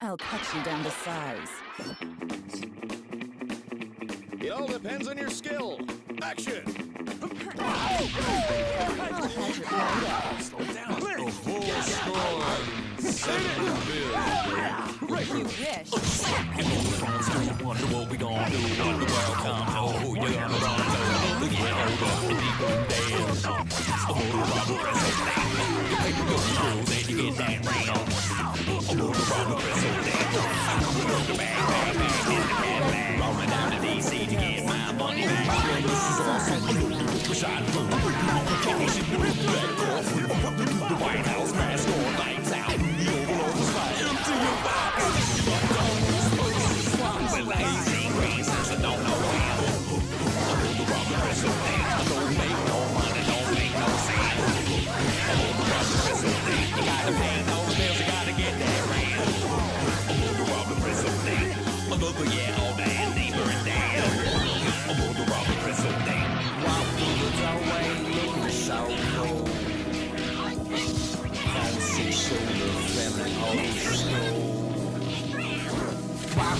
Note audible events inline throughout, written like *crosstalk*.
I'll cut you down to size. It all depends on your skill. Action! I'll have your blood. Slow down. The full score. If you wish. Still wonder what we gon' do when the world comes. Oh, who you gonna run to? Yeah, hold up, the deeper and dance. You get that round.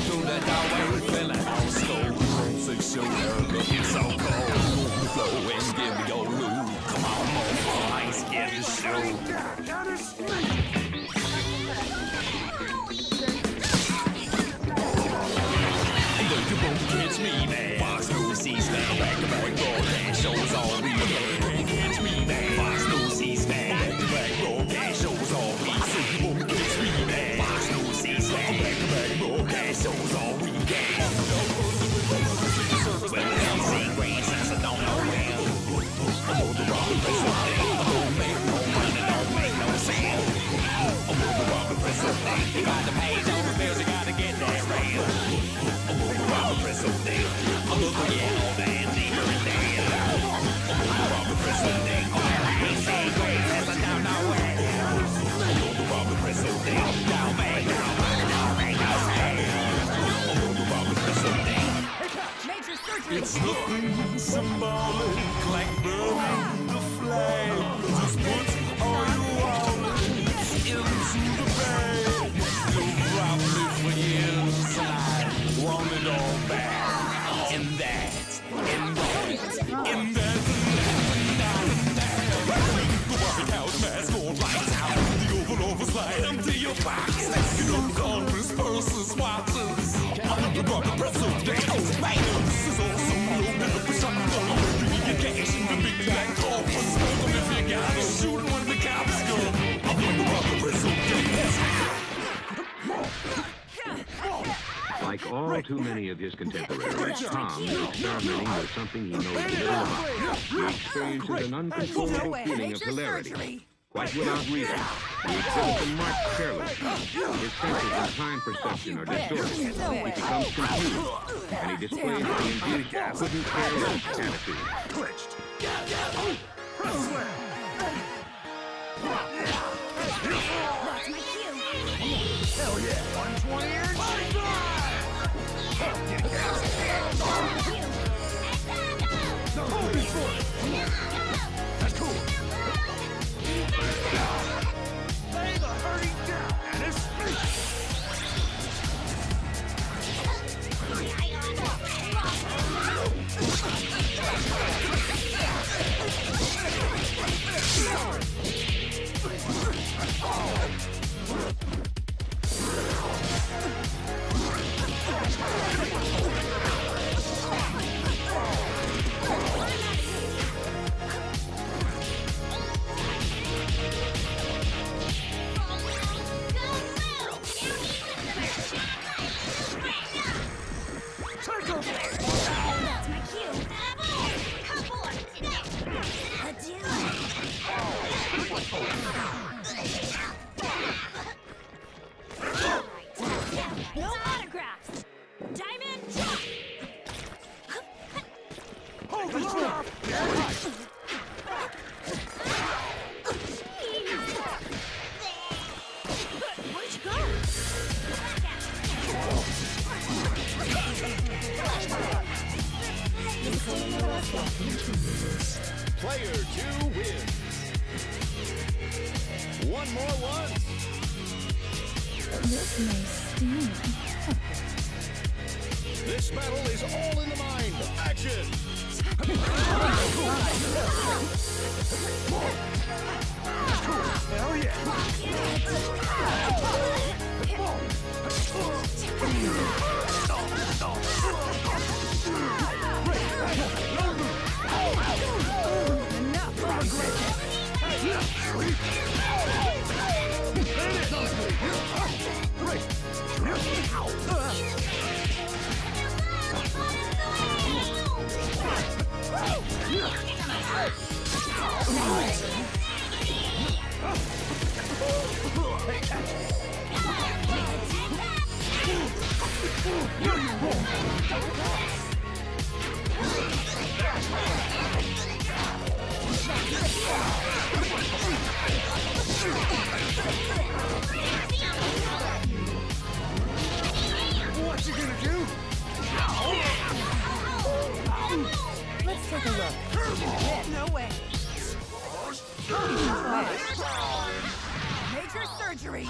Through the doorway feeling old school. Six shoulder looking so cold. Flow and give me your loot. Come on, motherfucker, I ain't scared to show. Look, you won't catch me, man. Fox News, C-SPAN, back to back nothing symbolic like burning the flag. Just put all your wallets into the bag. You'll probably for years I want it all back. In that, in that, in that, and that, and that. The White House mask on lights out. The Oval light empty your box. You know Congress, purses, watches. The rubber press of down. In the big black coffers. Smoke 'em if you got 'em. Shoot 'em when the cops come. I'm on the rubber press of Like all too many of his contemporaries, Tom is experimenting with something he knows little about. He experiences an uncontrollable feeling of hilarity, quite without reason. He exhibits a marked carelessness. His senses and time perception are distorted. He becomes confused, and he displays the induced couldn't care less attitude. That's my. Hell yeah! 120 inch! Hold me for it! That's cool! Lay the hurting down, more once. This may Steam. This battle is all in the mind. Action! *laughs* Hell yeah! No way. Major surgery.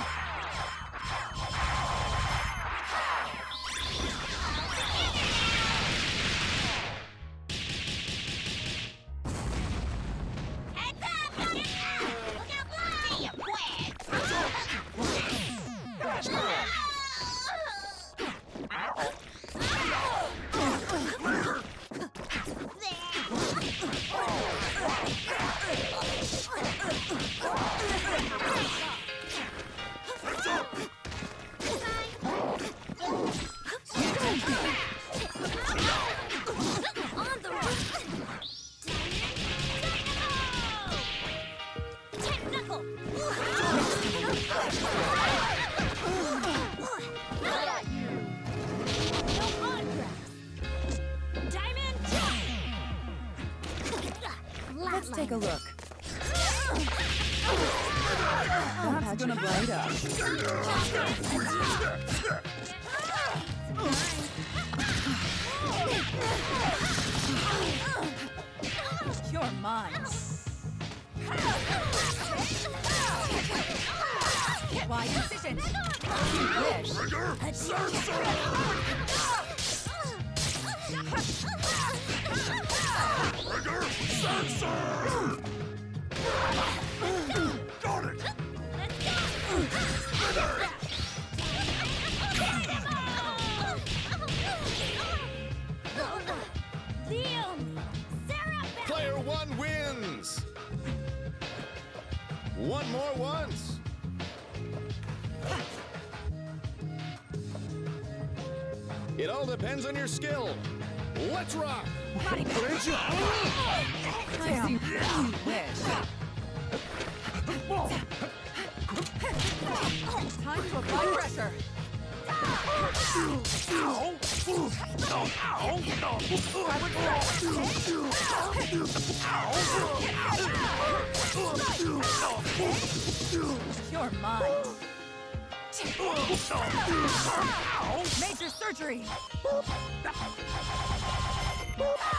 Let's take a look. That's gonna bite us. You're mine. Wise decision. You wish. Player one wins! One more once! It all depends on your skill. Let's rock! Time to apply pressure. You're mine. Major surgery. Next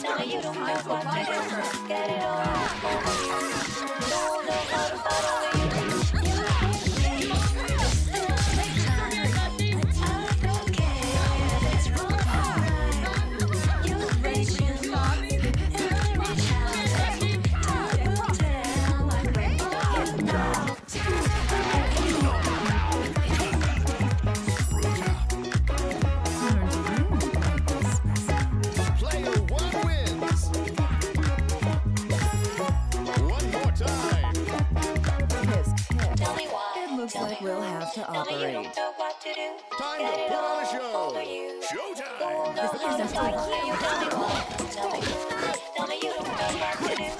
Tell me you don't know what to do. Get it all. operate. Time to put on a show. Showtime. This is a